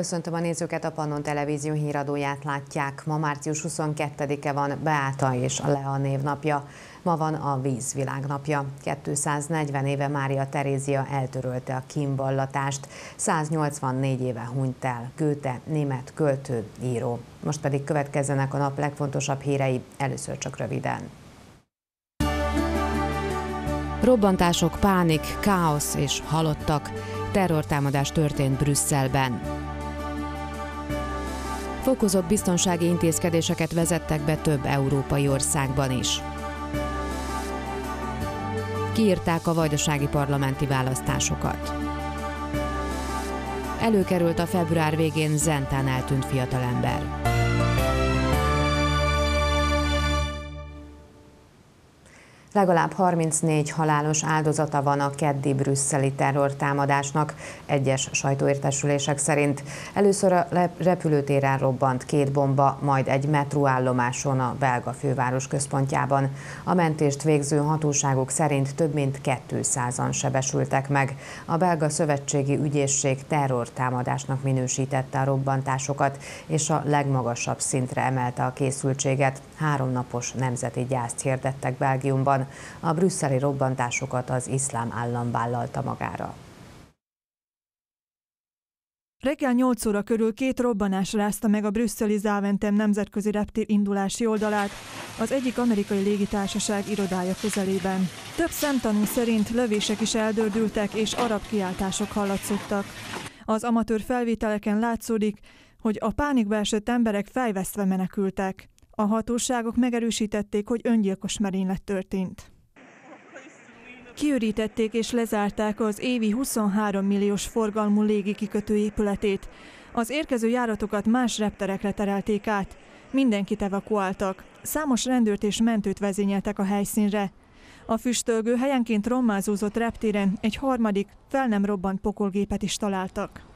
Köszöntöm a nézőket, a Pannon Televízió híradóját látják. Ma március 22-e van Beáta és Lea névnapja. Ma van a Víz világnapja. 240 éve Mária Terézia eltörölte a kínballatást. 184 éve hunyt el Goethe, német költő, író. Most pedig következzenek a nap legfontosabb hírei, először csak röviden. Robbantások, pánik, káosz és halottak. Terrortámadás történt Brüsszelben. Fokozott biztonsági intézkedéseket vezettek be több európai országban is. Kiírták a vajdasági parlamenti választásokat. Előkerült a február végén Zentán eltűnt fiatalember. Legalább 34 halálos áldozata van a keddi brüsszeli terrortámadásnak, egyes sajtóértesülések szerint. Először a repülőtéren robbant két bomba, majd egy metróállomáson a belga főváros központjában. A mentést végző hatóságok szerint több mint 200-an sebesültek meg. A belga szövetségi ügyészség terrortámadásnak minősítette a robbantásokat, és a legmagasabb szintre emelte a készültséget. Háromnapos nemzeti gyászt hirdettek Belgiumban. A brüsszeli robbantásokat az iszlám állam vállalta magára. Reggel 8 óra körül két robbanás rázta meg a brüsszeli Záventem nemzetközi reptér indulási oldalát, az egyik amerikai légitársaság irodája közelében. Több szemtanú szerint lövések is eldördültek és arab kiáltások hallatszottak. Az amatőr felvételeken látszódik, hogy a pánikba esett emberek fejvesztve menekültek. A hatóságok megerősítették, hogy öngyilkos merénylet történt. Kiürítették és lezárták az évi 23 milliós forgalmú légikikötő épületét. Az érkező járatokat más repterekre terelték át. Mindenkit evakuáltak. Számos rendőrt és mentőt vezényeltek a helyszínre. A füstölgő helyenként rommázózott reptéren egy harmadik, fel nem robbant pokolgépet is találtak.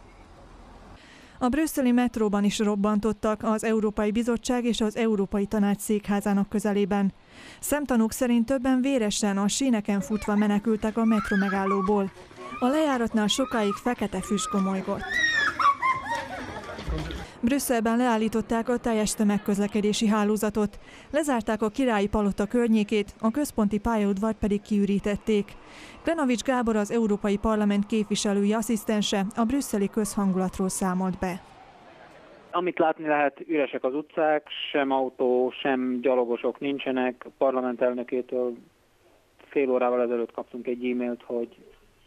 A brüsszeli metróban is robbantottak az Európai Bizottság és az Európai Tanács székházának közelében. Szemtanúk szerint többen véresen a síneken futva menekültek a metró megállóból. A lejáratnál sokáig fekete füst gomolygott. Brüsszelben leállították a teljes tömegközlekedési hálózatot, lezárták a királyi palota környékét, a központi pályaudvart pedig kiürítették. Klenovics Gábor az Európai Parlament képviselői asszisztense a brüsszeli közhangulatról számolt be. Amit látni lehet, üresek az utcák, sem autó, sem gyalogosok nincsenek. A parlament elnökétől fél órával ezelőtt kaptunk egy e-mailt, hogy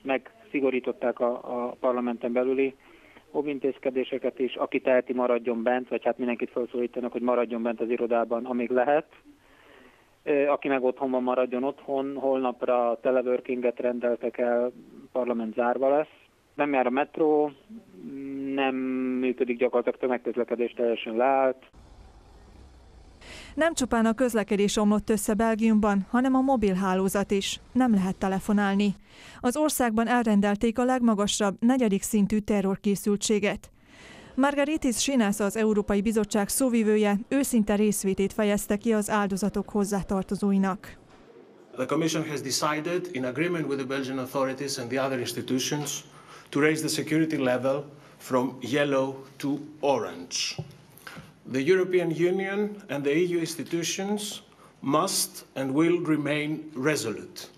megszigorították a, a parlamenten belüli óvintézkedéseket is, aki teheti maradjon bent, vagy hát mindenkit felszólítanak, hogy maradjon bent az irodában, amíg lehet. Aki meg otthon van, maradjon otthon. Holnapra teleworkinget rendeltek el, parlament zárva lesz. Nem jár a metró, nem működik gyakorlatilag tömegközlekedés teljesen leállt. Nem csupán a közlekedés omlott össze Belgiumban, hanem a mobilhálózat is. Nem lehet telefonálni. Az országban elrendelték a legmagasabb, negyedik szintű terrorkészültséget. Margaritis Sinász az Európai Bizottság szóvivője őszinte részvétét fejezte ki az áldozatok hozzátartozóinak. The Commission has decided, in agreement with the Belgian authorities and the other institutions, to raise the security level from yellow to orange. The European Union and the EU institutions must and will remain resolute.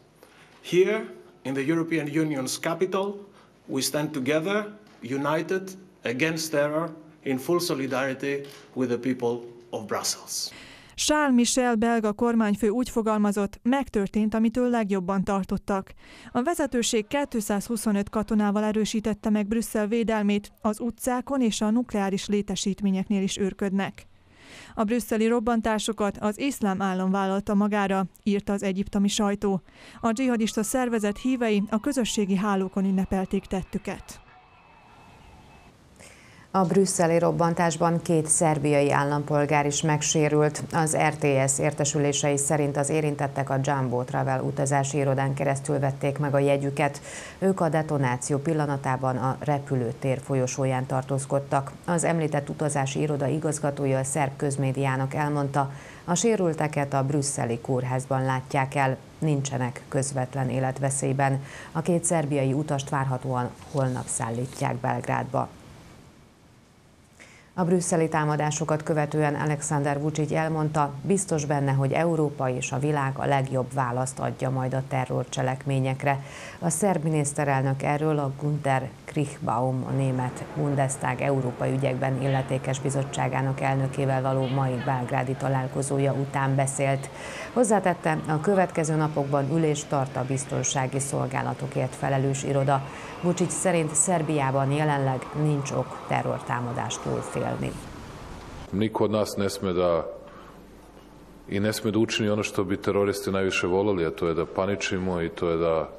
Here, in the European Union's capital, we stand together, united against terror, in full solidarity with the people of Brussels. Charles Michel belga kormányfő úgy fogalmazott, megtörtént, amitől legjobban tartottak. A vezetőség 225 katonával erősítette meg Brüsszel védelmét, az utcákon és a nukleáris létesítményeknél is őrködnek. A brüsszeli robbantásokat az iszlám állam vállalta magára, írta az egyiptomi sajtó. A dzsihadista szervezet hívei a közösségi hálókon ünnepelték tettüket. A brüsszeli robbantásban két szerbiai állampolgár is megsérült. Az RTS értesülései szerint az érintettek a Jumbo Travel utazási irodán keresztül vették meg a jegyüket. Ők a detonáció pillanatában a repülőtér folyosóján tartózkodtak. Az említett utazási iroda igazgatója a szerb közmédiának elmondta, a sérülteket a brüsszeli kórházban látják el, nincsenek közvetlen életveszélyben. A két szerbiai utast várhatóan holnap szállítják Belgrádba. A brüsszeli támadásokat követően Alexander Vucic elmondta, biztos benne, hogy Európa és a világ a legjobb választ adja majd a terrorcselekményekre. A szerb miniszterelnök erről a Gunther Krichbaum, a német Bundestag Európai ügyekben illetékes bizottságának elnökével való mai belgrádi találkozója után beszélt. Hozzátette, a következő napokban ülést tart a biztonsági szolgálatokért felelős iroda. Vucic szerint Szerbiában jelenleg nincs ok terrortámadástól félni. Niko od nas ne sme da i ne sme da učini ono što bi teroristi najviše voleli, a to je da paničimo i to je da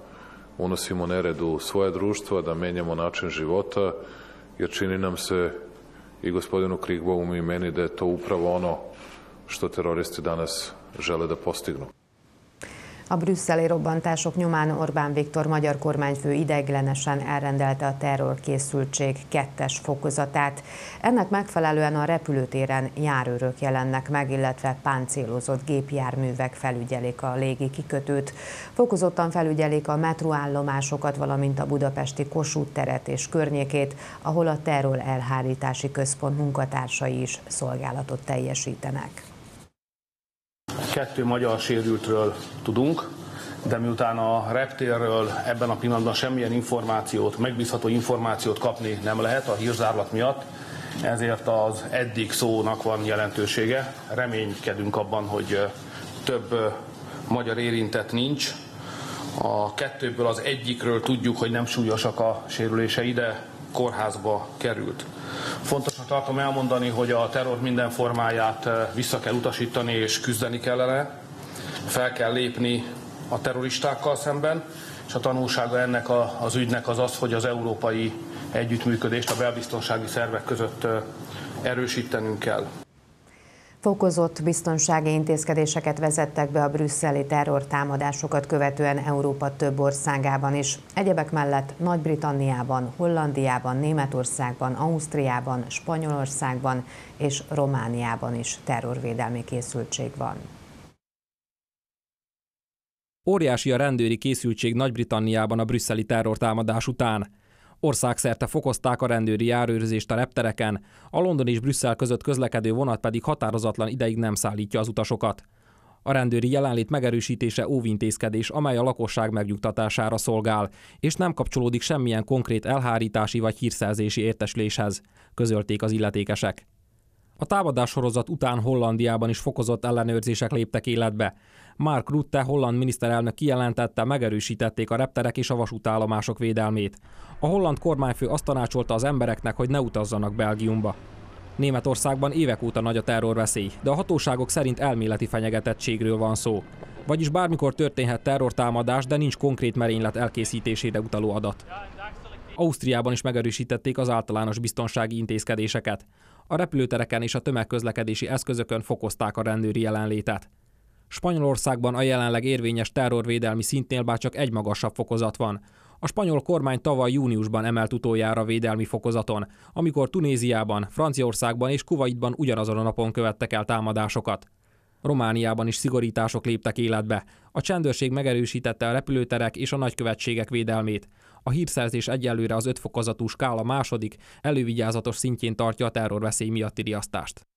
unosimo nered u svoje društvo, da menjamo način života, jer čini nam se i gospodinu Krigbaumu i meni da je to upravo ono što teroristi danas žele da postignu. A brüsszeli robbantások nyomán Orbán Viktor magyar kormányfő ideiglenesen elrendelte a terrorkészültség kettes fokozatát. Ennek megfelelően a repülőtéren járőrök jelennek meg, illetve páncélozott gépjárművek felügyelik a légi kikötőt. Fokozottan felügyelik a metróállomásokat, valamint a budapesti Kossuth teret és környékét, ahol a terror elhárítási központ munkatársai is szolgálatot teljesítenek. Kettő magyar sérültről tudunk, de miután a reptérről ebben a pillanatban semmilyen információt, megbízható információt kapni nem lehet a hírzárlat miatt, ezért az eddig szónak van jelentősége. Reménykedünk abban, hogy több magyar érintett nincs. A kettőből az egyikről tudjuk, hogy nem súlyosak a sérülései, de kórházba került. Fontosnak tartom elmondani, hogy a terror minden formáját eh, vissza kell utasítani és küzdeni kellene. Fel kell lépni a terroristákkal szemben, és a tanulsága ennek a, az ügynek az az, hogy az európai együttműködést a belbiztonsági szervek között eh, erősítenünk kell. Fokozott biztonsági intézkedéseket vezettek be a brüsszeli terrortámadásokat követően Európa több országában is. Egyebek mellett Nagy-Britanniában, Hollandiában, Németországban, Ausztriában, Spanyolországban és Romániában is terrorvédelmi készültség van. Óriási a rendőri készültség Nagy-Britanniában a brüsszeli terrortámadás után. Országszerte fokozták a rendőri járőrzést a reptereken, a London és Brüsszel között közlekedő vonat pedig határozatlan ideig nem szállítja az utasokat. A rendőri jelenlét megerősítése óvintézkedés, amely a lakosság megnyugtatására szolgál, és nem kapcsolódik semmilyen konkrét elhárítási vagy hírszerzési értesüléshez, közölték az illetékesek. A támadás sorozat után Hollandiában is fokozott ellenőrzések léptek életbe. Mark Rutte holland miniszterelnök kijelentette, megerősítették a repterek és a vasútállomások védelmét. A holland kormányfő azt tanácsolta az embereknek, hogy ne utazzanak Belgiumba. Németországban évek óta nagy a terrorveszély, de a hatóságok szerint elméleti fenyegetettségről van szó. Vagyis bármikor történhet terrortámadás, de nincs konkrét merénylet elkészítésére utaló adat. Ausztriában is megerősítették az általános biztonsági intézkedéseket. A repülőtereken és a tömegközlekedési eszközökön fokozták a rendőri jelenlétet. Spanyolországban a jelenleg érvényes terrorvédelmi szintnél bár csak egy magasabb fokozat van. A spanyol kormány tavaly júniusban emelt utoljára védelmi fokozaton, amikor Tunéziában, Franciaországban és Kuwaitban ugyanazon a napon követtek el támadásokat. Romániában is szigorítások léptek életbe. A csendőrség megerősítette a repülőterek és a nagykövetségek védelmét. A hírszerzés egyelőre az öt fokozatú skála második, elővigyázatos szintjén tartja a terrorveszély miatti riasztást.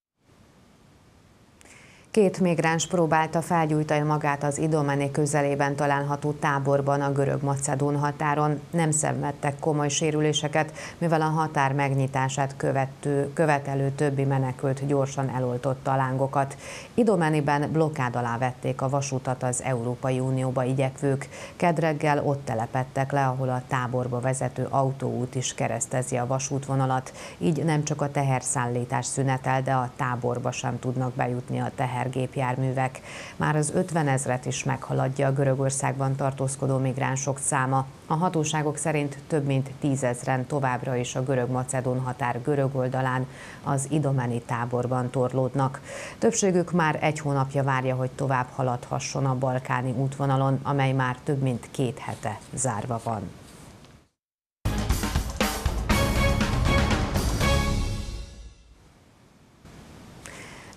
Két migráns próbálta felgyújtani magát az Idomeni közelében található táborban a görög-macedón határon. Nem szenvedtek komoly sérüléseket, mivel a határ megnyitását követő, követelő többi menekült gyorsan eloltotta a lángokat. Idomeniben blokkád alá vették a vasutat az Európai Unióba igyekvők. Kedreggel ott telepettek le, ahol a táborba vezető autóút is keresztezi a vasútvonalat. Így nem csak a teherszállítás szünetel, de a táborba sem tudnak bejutni a teher tehergépjárművek. Már az 50 ezret is meghaladja a Görögországban tartózkodó migránsok száma. A hatóságok szerint több mint tízezren továbbra is a görög-macedón határ görög oldalán az idomeni táborban torlódnak. Többségük már egy hónapja várja, hogy tovább haladhasson a balkáni útvonalon, amely már több mint két hete zárva van.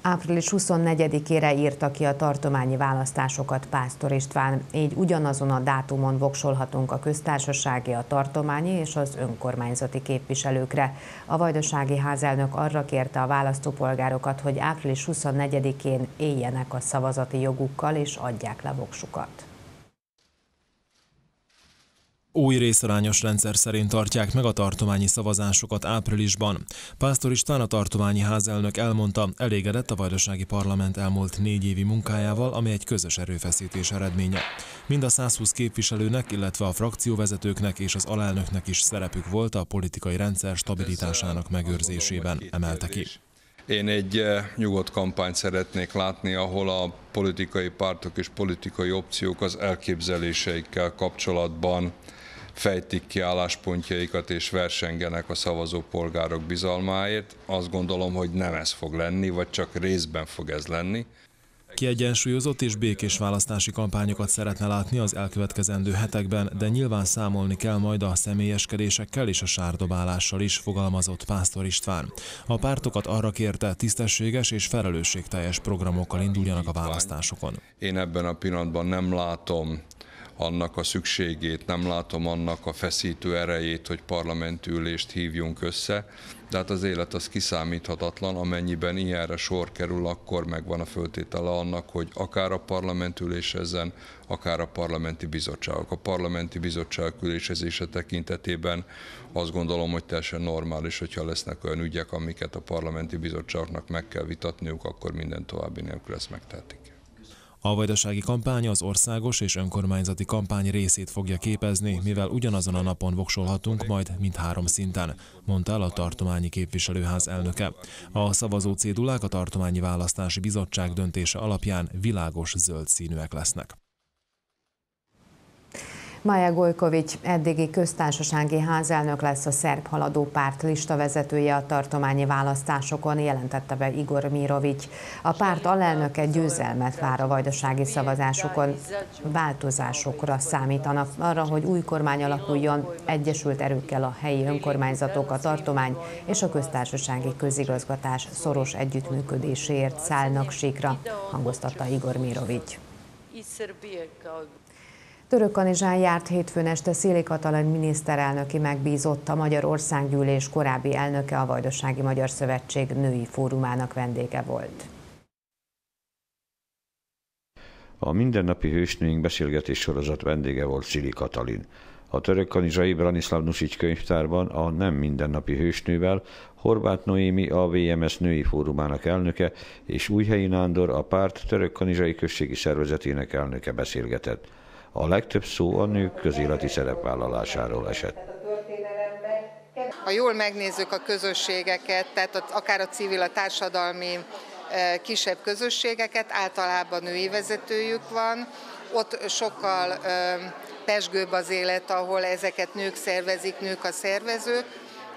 Április 24-ére írta ki a tartományi választásokat Pásztor István, így ugyanazon a dátumon voksolhatunk a köztársasági, a tartományi és az önkormányzati képviselőkre. A vajdasági házelnök arra kérte a választópolgárokat, hogy április 24-én éljenek a szavazati jogukkal és adják le voksukat. Új részarányos rendszer szerint tartják meg a tartományi szavazásokat áprilisban. Pásztor István a tartományi házelnök elmondta, elégedett a Vajdasági Parlament elmúlt négy évi munkájával, ami egy közös erőfeszítés eredménye. Mind a 120 képviselőnek, illetve a frakcióvezetőknek és az alelnöknek is szerepük volt a politikai rendszer stabilitásának megőrzésében, emelte ki. Én egy eh, nyugodt kampányt szeretnék látni, ahol a politikai pártok és politikai opciók az elképzeléseikkel kapcsolatban fejtik ki álláspontjaikat és versengenek a szavazó polgárok bizalmáért. Azt gondolom, hogy nem ez fog lenni, vagy csak részben fog ez lenni. Kiegyensúlyozott és békés választási kampányokat szeretne látni az elkövetkezendő hetekben, de nyilván számolni kell majd a személyeskedésekkel és a sárdobálással is, fogalmazott Pásztor István. A pártokat arra kérte, tisztességes és felelősségteljes programokkal induljanak a választásokon. Én ebben a pillanatban nem látom annak a szükségét, nem látom annak a feszítő erejét, hogy parlamenti ülést hívjunk össze, de hát az élet az kiszámíthatatlan, amennyiben ilyenre sor kerül, akkor megvan a föltétele annak, hogy akár a parlament ülésezzen, akár a parlamenti bizottságok. A parlamenti bizottság ülésezése tekintetében azt gondolom, hogy teljesen normális, hogyha lesznek olyan ügyek, amiket a parlamenti bizottságoknak meg kell vitatniuk, akkor minden további nélkül ezt megtehetik. A vajdasági kampány az országos és önkormányzati kampány részét fogja képezni, mivel ugyanazon a napon voksolhatunk majd mindhárom szinten, mondta el a tartományi képviselőház elnöke. A szavazó cédulák a tartományi választási bizottság döntése alapján világos zöld színűek lesznek. Maja Gojkovics eddigi köztársasági házelnök lesz a szerb haladó párt listavezetője a tartományi választásokon, jelentette be Igor Mirovic. A párt alelnöke győzelmet vár a vajdasági szavazásokon. Változásokra számítanak arra, hogy új kormány alakuljon, egyesült erőkkel a helyi önkormányzatok, a tartomány és a köztársasági közigazgatás szoros együttműködéséért szállnak síkra, hangoztatta Igor Mirovic. Török Kanizsán járt hétfőn este Széli Katalin miniszterelnöki megbízott a Magyar Országgyűlés korábbi elnöke a Vajdasági Magyar Szövetség női fórumának vendége volt. A mindennapi hősnőink beszélgetés sorozat vendége volt Szili Katalin. A török kanizsai Branislav Nusics könyvtárban a nem mindennapi hősnővel Horváth Noémi a VMS női fórumának elnöke és Újhelyi Nándor a párt török kanizsai községi szervezetének elnöke beszélgetett. A legtöbb szó a nők közéleti szerepvállalásáról esett. Ha jól megnézzük a közösségeket, tehát akár a civil, a társadalmi e, kisebb közösségeket, általában női vezetőjük van, ott sokkal e, pesgőbb az élet, ahol ezeket nők szervezik, nők a szervezők,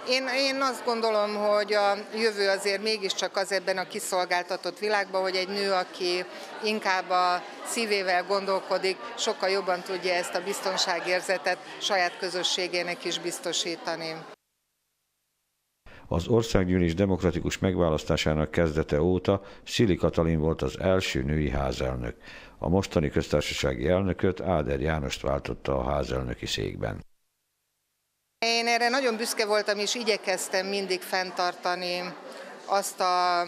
én, én azt gondolom, hogy a jövő azért mégiscsak az ebben a kiszolgáltatott világban, hogy egy nő, aki inkább a szívével gondolkodik, sokkal jobban tudja ezt a biztonságérzetet saját közösségének is biztosítani. Az országgyűlés demokratikus megválasztásának kezdete óta Szili Katalin volt az első női házelnök. A mostani köztársasági elnököt Áder Jánost váltotta a házelnöki székben. Én erre nagyon büszke voltam, és igyekeztem mindig fenntartani azt a,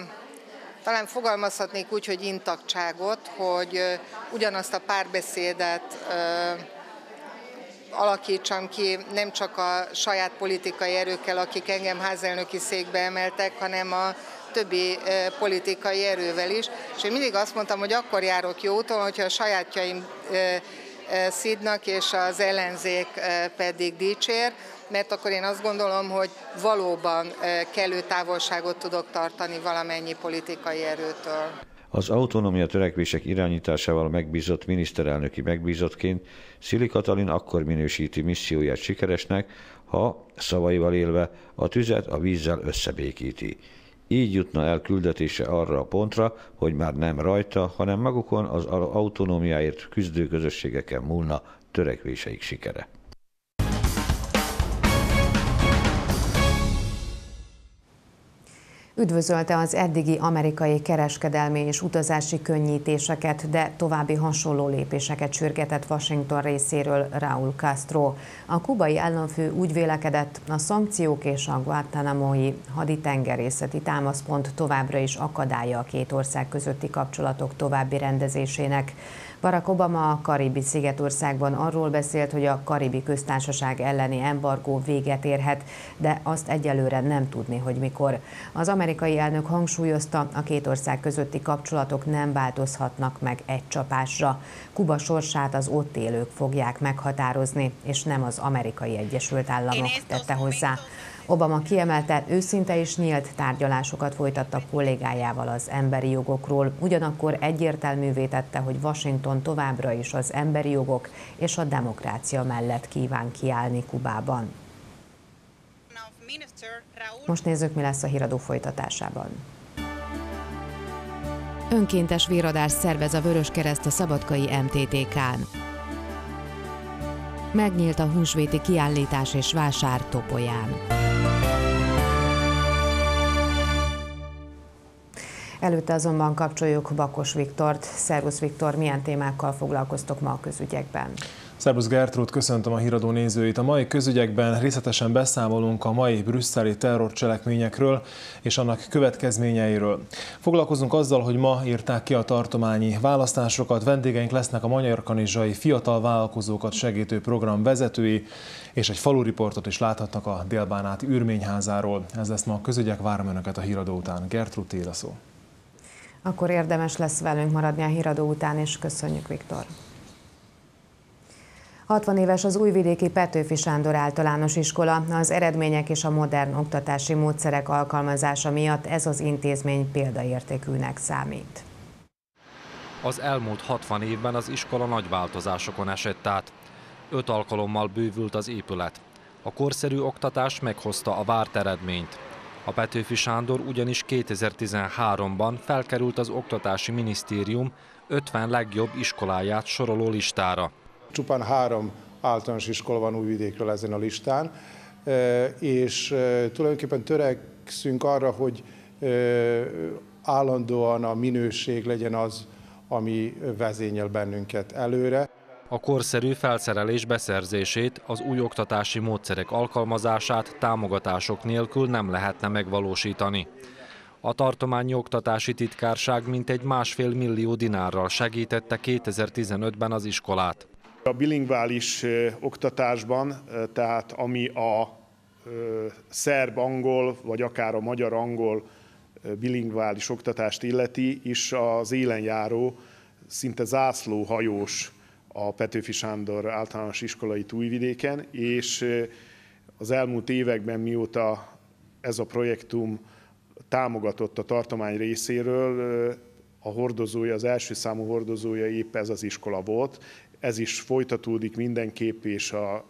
talán fogalmazhatnék úgy, hogy intaktságot, hogy ugyanazt a párbeszédet alakítsam ki nem csak a saját politikai erőkkel, akik engem házelnöki székbe emeltek, hanem a többi politikai erővel is. És én mindig azt mondtam, hogy akkor járok jó úton, hogyha a sajátjaim szidnak, és az ellenzék pedig dicsér, mert akkor én azt gondolom, hogy valóban kellő távolságot tudok tartani valamennyi politikai erőtől. Az autonómia törekvések irányításával megbízott miniszterelnöki megbízottként Szili Katalin akkor minősíti misszióját sikeresnek, ha szavaival élve a tüzet a vízzel összebékíti. Így jutna el küldetése arra a pontra, hogy már nem rajta, hanem magukon az autonómiáért küzdő közösségeken múlna törekvéseik sikere. Üdvözölte az eddigi amerikai kereskedelmi és utazási könnyítéseket, de további hasonló lépéseket sürgetett Washington részéről Raúl Castro. A kubai államfő úgy vélekedett, a szankciók és a Guantanamo-i haditengerészeti támaszpont továbbra is akadálya a két ország közötti kapcsolatok további rendezésének. Barack Obama a Karibi szigetországban arról beszélt, hogy a Karibi köztársaság elleni embargó véget érhet, de azt egyelőre nem tudni, hogy mikor. Az amerikai elnök hangsúlyozta, a két ország közötti kapcsolatok nem változhatnak meg egy csapásra. Kuba sorsát az ott élők fogják meghatározni, és nem az amerikai Egyesült Államok tette hozzá. Obama kiemelte, őszinte és nyílt tárgyalásokat folytattak kollégájával az emberi jogokról, ugyanakkor egyértelművé tette, hogy Washington továbbra is az emberi jogok és a demokrácia mellett kíván kiállni Kubában. Most nézzük, mi lesz a híradó folytatásában. Önkéntes véradás szervez a Vöröskereszt a Szabadkai MTTK-n. Megnyílt a húsvéti kiállítás és vásár Topolyán. Előtte azonban kapcsoljuk Bakos Viktort. Szervusz Viktor, milyen témákkal foglalkoztok ma a közügyekben? Szerbusz Gertrud, köszöntöm a híradó nézőit. A mai közügyekben részletesen beszámolunk a mai brüsszeli terrorcselekményekről és annak következményeiről. Foglalkozunk azzal, hogy ma írták ki a tartományi választásokat, vendégeink lesznek a Magyar Kanizsai Fiatal Vállalkozókat Segítő Program vezetői, és egy faluriportot is láthatnak a Délbánáti űrményházáról. Ez lesz ma a közügyek, várom Önöket a híradó után. Gertrud, tél a szó. Akkor érdemes lesz velünk maradni a híradó után, és köszönjük, Viktor. 60 éves az újvidéki Petőfi Sándor általános iskola. Az eredmények és a modern oktatási módszerek alkalmazása miatt ez az intézmény példaértékűnek számít. Az elmúlt 60 évben az iskola nagy változásokon esett át. Öt alkalommal bővült az épület. A korszerű oktatás meghozta a várt eredményt. A Petőfi Sándor ugyanis 2013-ban felkerült az Oktatási Minisztérium 50 legjobb iskoláját soroló listára. Csupán három általános iskola van Újvidékről ezen a listán, e, és e, tulajdonképpen törekszünk arra, hogy e, állandóan a minőség legyen az, ami vezényel bennünket előre. A korszerű felszerelés beszerzését, az új oktatási módszerek alkalmazását támogatások nélkül nem lehetne megvalósítani. A tartományi oktatási titkárság mintegy másfél millió dinárral segítette 2015-ben az iskolát. A bilingvális oktatásban, tehát ami a szerb-angol, vagy akár a magyar-angol bilingvális oktatást illeti, is az élenjáró, szinte zászlóhajós a Petőfi Sándor általános iskolai túlvidéken, és az elmúlt években, mióta ez a projektum támogatott a tartomány részéről, a hordozója, az első számú hordozója épp ez az iskola volt. Ez is folytatódik mindenképp, és a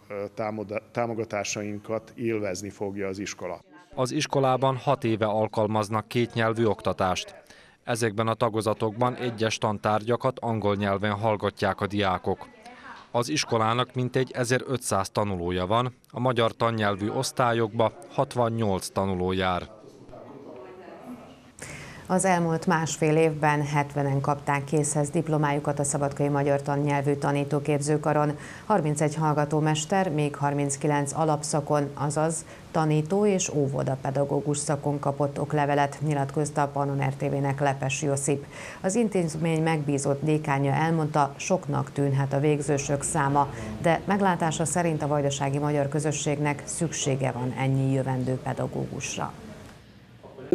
támogatásainkat élvezni fogja az iskola. Az iskolában hat éve alkalmaznak kétnyelvű oktatást. Ezekben a tagozatokban egyes tantárgyakat angol nyelven hallgatják a diákok. Az iskolának mintegy 1500 tanulója van, a magyar tannyelvű osztályokba 68 tanuló jár. Az elmúlt másfél évben 70-en kapták készhez diplomájukat a Szabadkai Magyar Tannyelvű Tanítóképzőkaron, 31 hallgatómester, még 39 alapszakon, azaz tanító és óvodapedagógus szakon kapott oklevelet, nyilatkozta a Pannon RTV-nek Lepes Josip. Az intézmény megbízott dékánya elmondta, soknak tűnhet a végzősök száma, de meglátása szerint a vajdasági magyar közösségnek szüksége van ennyi jövendő pedagógusra.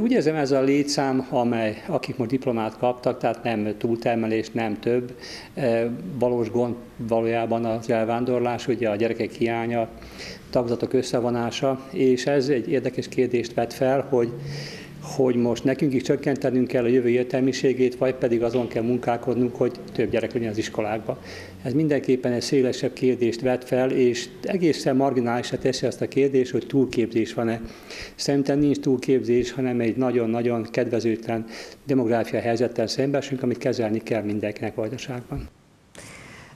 Úgy érzem ez a létszám, amely, akik most diplomát kaptak, tehát nem túltermelés, nem több. E, valós gond valójában az elvándorlás, ugye a gyerekek hiánya, tagzatok összevonása, és ez egy érdekes kérdést vet fel, hogy hogy most nekünk is csökkentenünk kell a jövő értelmiségét, vagy pedig azon kell munkálkodnunk, hogy több gyerek legyen az iskolákba. Ez mindenképpen egy szélesebb kérdést vet fel, és egészen marginálisra teszi azt a kérdést, hogy túlképzés van-e. Szerintem nincs túlképzés, hanem egy nagyon-nagyon kedvezőtlen demográfia helyzettel szembesünk, amit kezelni kell mindenkinek vajdaságban.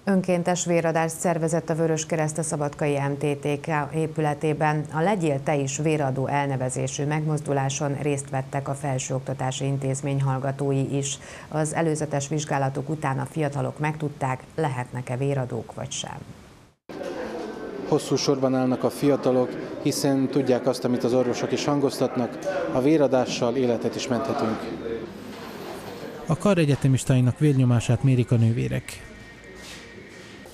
Önkéntes véradást szervezett a Vörös Kereszt a Szabadkai MTTK épületében. A Legyél Te is véradó elnevezésű megmozduláson részt vettek a felsőoktatási intézmény hallgatói is. Az előzetes vizsgálatok után a fiatalok megtudták, lehetnek-e véradók vagy sem. Hosszú sorban állnak a fiatalok, hiszen tudják azt, amit az orvosok is hangoztatnak, a véradással életet is menthetünk. A kar egyetemistáinak vérnyomását mérik a nővérek.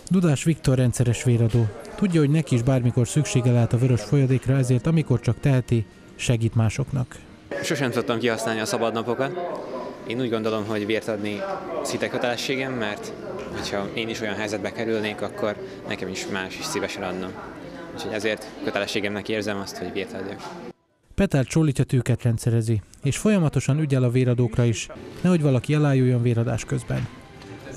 Dudás Viktor rendszeres véradó. Tudja, hogy neki is bármikor szüksége lehet a vörös folyadékra, ezért amikor csak teheti, segít másoknak. Sosem tudtam kihasználni a szabadnapokat. Én úgy gondolom, hogy vért adni szinte kötelességem, mert hogyha én is olyan helyzetbe kerülnék, akkor nekem is más is szívesen adna. Úgyhogy ezért kötelességemnek érzem azt, hogy vért adjak. Petár csólítja tőket rendszerezi, és folyamatosan ügyel a véradókra is, nehogy valaki elájuljon véradás közben.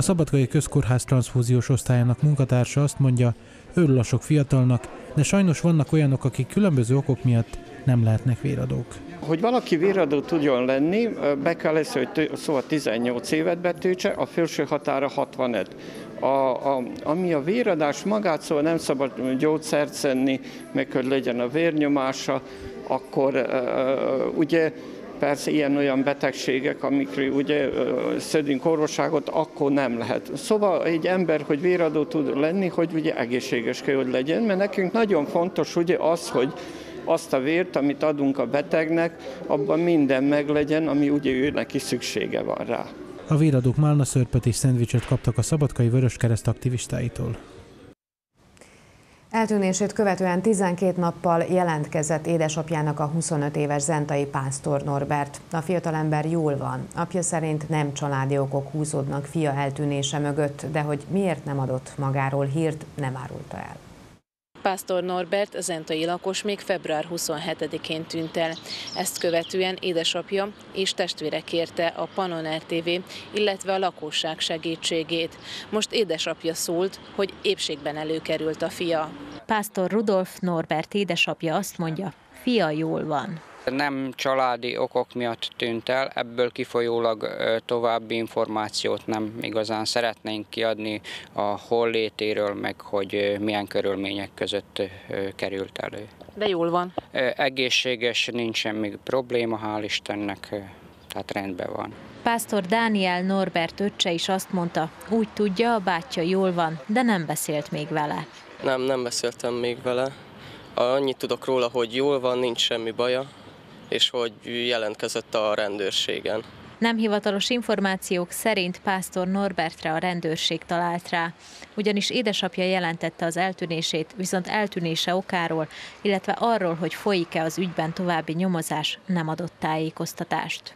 A Szabadkai Közkórház transzfúziós osztályának munkatársa azt mondja, örül a sok fiatalnak, de sajnos vannak olyanok, akik különböző okok miatt nem lehetnek véradók. Hogy valaki véradó tudjon lenni, be kell lesz, hogy szóval 18 évet betöltse, a felső határa 65. A, a, ami a véradás magát, szóval nem szabad gyógyszert szenni, meg hogy legyen a vérnyomása, akkor uh, ugye Persze ilyen-olyan betegségek, amikre ugye szedünk orvosságot, akkor nem lehet. Szóval egy ember, hogy véradó tud lenni, hogy ugye egészséges kell, hogy legyen, mert nekünk nagyon fontos ugye az, hogy azt a vért, amit adunk a betegnek, abban minden meglegyen, ami ugye ő neki szüksége van rá. A véradók málna szörpöt és szendvicset kaptak a Szabadkai Vöröskereszt aktivistáitól. Eltűnését követően 12 nappal jelentkezett édesapjának a 25 éves zentai pásztor Norbert. A fiatalember jól van. Apja szerint nem családi okok húzódnak fia eltűnése mögött, de hogy miért nem adott magáról hírt, nem árulta el. Pásztor Norbert, zentai lakos még február 27-én tűnt el. Ezt követően édesapja és testvére kérte a Panon RTV, illetve a lakosság segítségét. Most édesapja szólt, hogy épségben előkerült a fia. Pásztor Rudolf Norbert édesapja azt mondja, fia jól van. Nem családi okok miatt tűnt el, ebből kifolyólag további információt nem igazán szeretnénk kiadni a hollétéről, meg hogy milyen körülmények között került elő. De jól van? Egészséges, nincs semmi probléma, hál' Istennek, tehát rendben van. Pásztor Dániel Norbert öccse is azt mondta, úgy tudja, a bátyja jól van, de nem beszélt még vele. Nem, nem beszéltem még vele. Annyit tudok róla, hogy jól van, nincs semmi baja, és hogy jelentkezett a rendőrségen. Nem hivatalos információk szerint Pásztor Norbertre a rendőrség talált rá, ugyanis édesapja jelentette az eltűnését, viszont eltűnése okáról, illetve arról, hogy folyik-e az ügyben további nyomozás, nem adott tájékoztatást.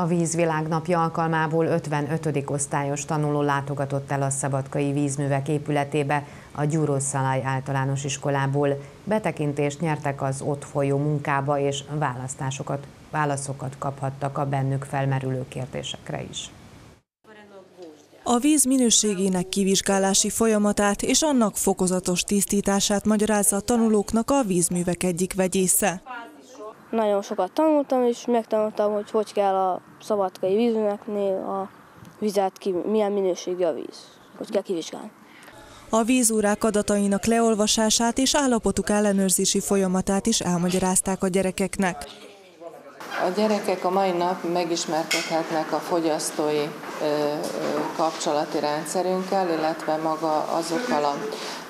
A Vízvilágnapja alkalmából 55. osztályos tanuló látogatott el a Szabadkai Vízművek épületébe a Gyurosszalaj általános iskolából. Betekintést nyertek az ott folyó munkába, és választásokat, válaszokat kaphattak a bennük felmerülő kérdésekre is. A víz minőségének kivizsgálási folyamatát és annak fokozatos tisztítását magyarázza a tanulóknak a vízművek egyik vegyésze. Nagyon sokat tanultam, és megtanultam, hogy hogy kell a szabadkai vízműveknél a vizet, ki, milyen minőségű a víz, hogy kell kivizsgálni. A vízúrák adatainak leolvasását és állapotuk ellenőrzési folyamatát is elmagyarázták a gyerekeknek. A gyerekek a mai nap megismerkedhetnek a fogyasztói kapcsolati rendszerünkkel, illetve maga azokkal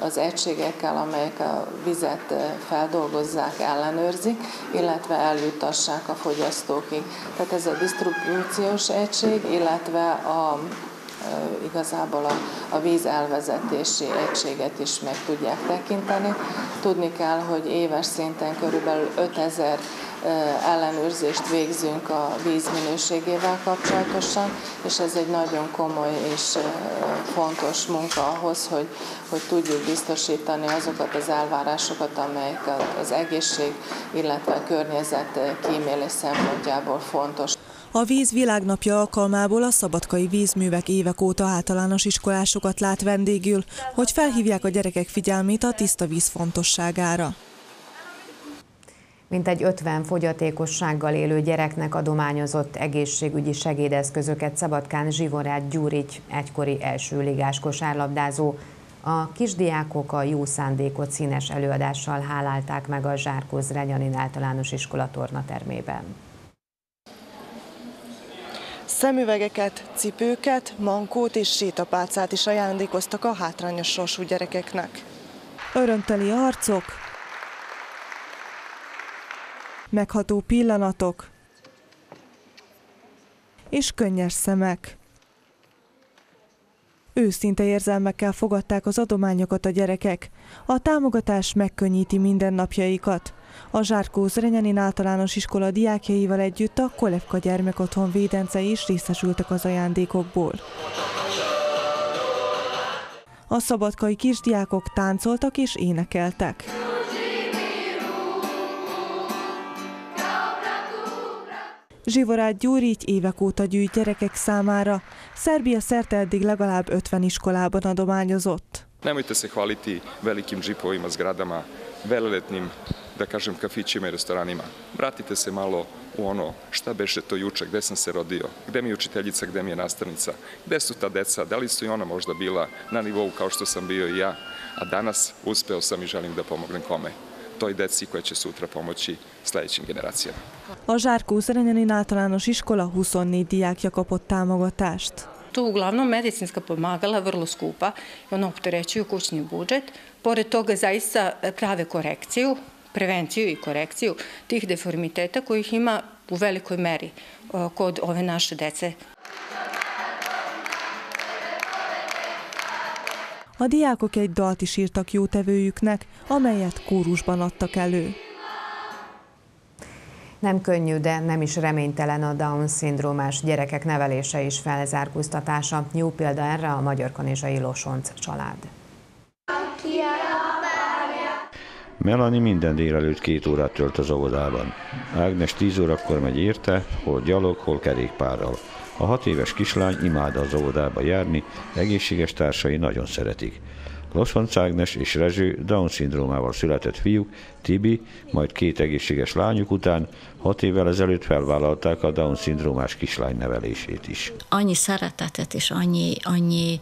az egységekkel, amelyek a vizet feldolgozzák, ellenőrzik, illetve eljutassák a fogyasztókig. Tehát ez a disztribúciós egység, illetve a igazából a, a víz elvezetési egységet is meg tudják tekinteni. Tudni kell, hogy éves szinten körülbelül 5000 ellenőrzést végzünk a víz minőségével kapcsolatosan, és ez egy nagyon komoly és fontos munka ahhoz, hogy, hogy tudjuk biztosítani azokat az elvárásokat, amelyek az egészség, illetve a környezet kímélés szempontjából fontos. A víz világnapja alkalmából a szabadkai vízművek évek óta általános iskolásokat lát vendégül, hogy felhívják a gyerekek figyelmét a tiszta víz fontosságára. Mintegy 50 fogyatékossággal élő gyereknek adományozott egészségügyi segédeszközöket Szabadkán Zsivorát Gyurigy, egykori első ligás kosárlabdázó. A kisdiákok a jó szándékot színes előadással hálálták meg a Zsárkóz Renyanin általános iskola tornatermében. Szemüvegeket, cipőket, mankót és sétapálcát is ajándékoztak a hátrányos sorsú gyerekeknek. Örömteli arcok, megható pillanatok és könnyes szemek. Őszinte érzelmekkel fogadták az adományokat a gyerekek. A támogatás megkönnyíti mindennapjaikat. A Zsárkóz Renyanin általános iskola diákjaival együtt a Kolevka gyermekotthon védencei is részesültek az ajándékokból. A szabadkai kisdiákok táncoltak és énekeltek. Zsivorát Gyurigy évek óta gyűjt gyerekek számára. Szerbia szerte eddig legalább 50 iskolában adományozott. Nemojte se hvaliti velikim džipovima, zgradama, veleletnim, da kažem, kafićima i restoranima. Vratite se malo u ono šta beše to juče, gde sam se rodio, gde mi je učiteljica, gde mi je nastavnica, gde su ta deca, da li su i ona možda bila na nivou kao što sam bio i ja, a danas uspeo sam i želim da pomognem kome toj deci koja će sutra pomoći sledećim generacijama. A Zsárkó Renyanin általános iskola 24 diákja kapott támogatást. Tu uglavnom medicinska pomagala vrlo skupa i ona opterećuju kućni budžet. Pored toga zaista prave korekciju, prevenciju i korekciju tih deformiteta kojih ima u velikoj meri kod ove naše dece. A diákok egy dalt is írtak jótevőjüknek, amelyet kórusban adtak elő. Nem könnyű, de nem is reménytelen a Down-szindrómás gyerekek nevelése és felzárkóztatása. Jó példa erre a Magyar Kanizsai Losonc család. Melanie minden délelőtt két órát tölt az óvodában. Ágnes tíz órakor megy érte, hol gyalog, hol kerékpárral. A hat éves kislány imád az óvodába járni, egészséges társai nagyon szeretik. Losonc Ágnes és Rezső Down-szindrómával született fiúk, Tibi, majd két egészséges lányuk után hat évvel ezelőtt felvállalták a Down-szindrómás kislány nevelését is. Annyi szeretetet és annyi, annyi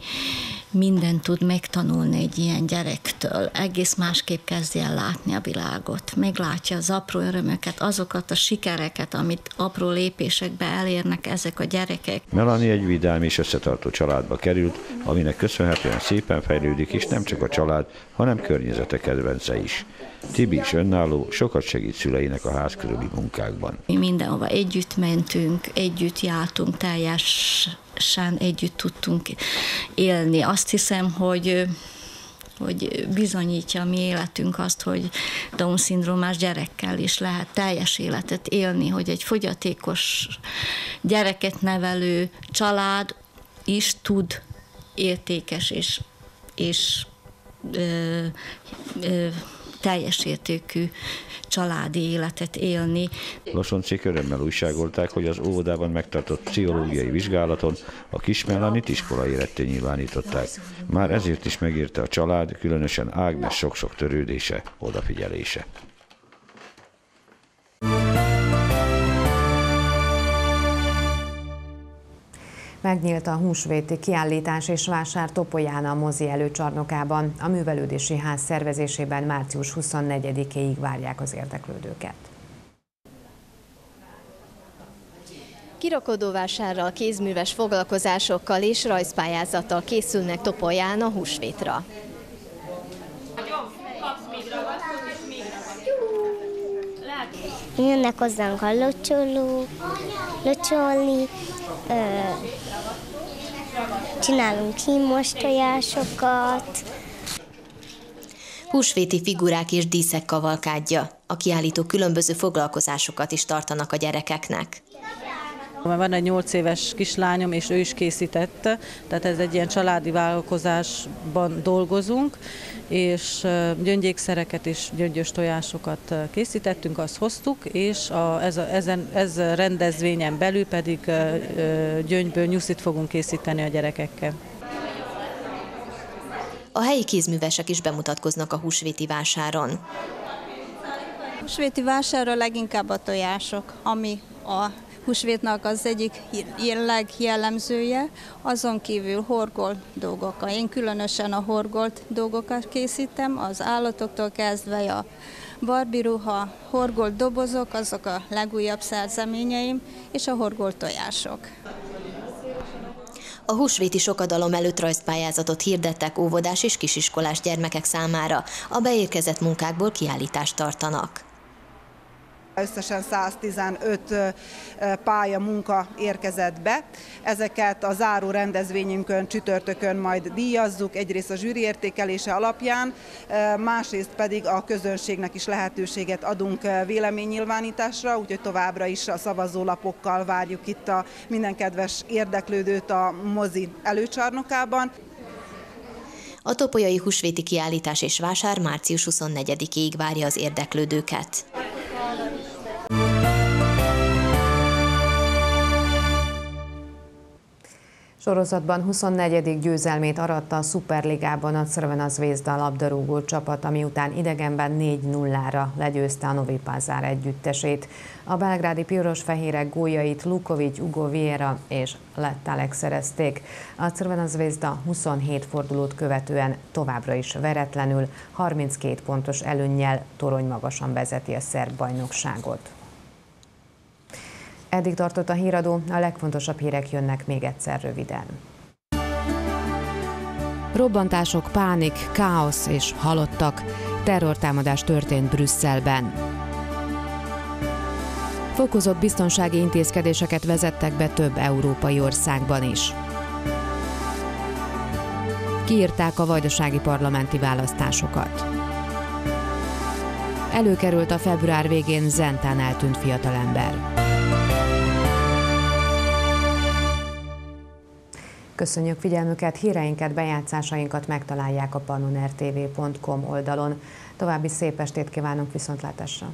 mindent tud megtanulni egy ilyen gyerektől. Egész másképp kezdje el látni a világot. Meglátja az apró örömöket, azokat a sikereket, amit apró lépésekbe elérnek ezek a gyerekek. Melanie egy vidám és összetartó családba került, aminek köszönhetően szépen fejlődik, és nem csak a család, hanem környezete kedvence is. Tibi is önálló, sokat segít szüleinek a ház körüli munkákban. Mi mindenhova együtt mentünk, együtt jártunk, teljesen együtt tudtunk élni. Azt hiszem, hogy hogy bizonyítja a mi életünk azt, hogy Down-szindrómás gyerekkel is lehet teljes életet élni, hogy egy fogyatékos gyereket nevelő család is tud értékes és, és ö, ö, teljes értékű családi életet élni. Losoncék örömmel újságolták, hogy az óvodában megtartott pszichológiai vizsgálaton a kis Melanit iskola életté nyilvánították. Már ezért is megírta a család, különösen Ágnes sok-sok törődése, odafigyelése. Megnyílt a húsvéti kiállítás és vásár Topolyán a mozi előcsarnokában. A művelődési ház szervezésében március 24-éig várják az érdeklődőket. Kirakodóvásárral, kézműves foglalkozásokkal és rajzpályázattal készülnek Topolyán a húsvétra. Jönnek hozzánk a locsoló, locsolni, csinálunk kímostojásokat. Húsvéti figurák és díszek kavalkádja. A kiállító különböző foglalkozásokat is tartanak a gyerekeknek. Van egy 8 éves kislányom, és ő is készítette, tehát ez egy ilyen családi vállalkozásban dolgozunk, és gyöngyékszereket és gyöngyös tojásokat készítettünk, azt hoztuk, és a, ez, a, ezen, ez a rendezvényen belül pedig gyöngyből nyuszit fogunk készíteni a gyerekekkel. A helyi kézművesek is bemutatkoznak a húsvéti vásáron. húsvéti vásárra leginkább a tojások, ami a húsvétnak az egyik legjellemzője, azon kívül horgolt dolgok. Én különösen a horgolt dolgokat készítem, az állatoktól kezdve a Barbie ruha, horgolt dobozok, azok a legújabb szerzeményeim, és a horgolt tojások. A húsvéti sokadalom előtt rajzpályázatot hirdettek óvodás és kisiskolás gyermekek számára. A beérkezett munkákból kiállítást tartanak. Összesen 115 pálya munka érkezett be. Ezeket a záró rendezvényünkön csütörtökön majd díjazzuk, egyrészt a zsűri értékelése alapján, másrészt pedig a közönségnek is lehetőséget adunk véleménynyilvánításra, úgyhogy továbbra is a szavazólapokkal várjuk itt a minden kedves érdeklődőt a mozi előcsarnokában. A topolyai húsvéti kiállítás és vásár március 24-ig várja az érdeklődőket. Sorozatban 24. győzelmét aratta a Superligában a Crvena Zvezda labdarúgó csapat, ami után idegenben 4-0-ra legyőzte a Novi Pazár együttesét. A belgrádi piros-fehérek góljait Lukovic, Ugo Vieira és Lett Alex szerezték. A Crvena Zvezda 27 fordulót követően továbbra is veretlenül 32 pontos előnnyel torony magasan vezeti a szerb bajnokságot. Eddig tartott a híradó, a legfontosabb hírek jönnek még egyszer röviden. Robbantások, pánik, káosz és halottak. Terrortámadás történt Brüsszelben. Fokozott biztonsági intézkedéseket vezettek be több európai országban is. Kiírták a vajdasági parlamenti választásokat. Előkerült a február végén Zentán eltűnt fiatalember. Köszönjük figyelmüket, híreinket, bejátszásainkat megtalálják a pannonrtv.com oldalon. További szép estét kívánunk viszontlátásra!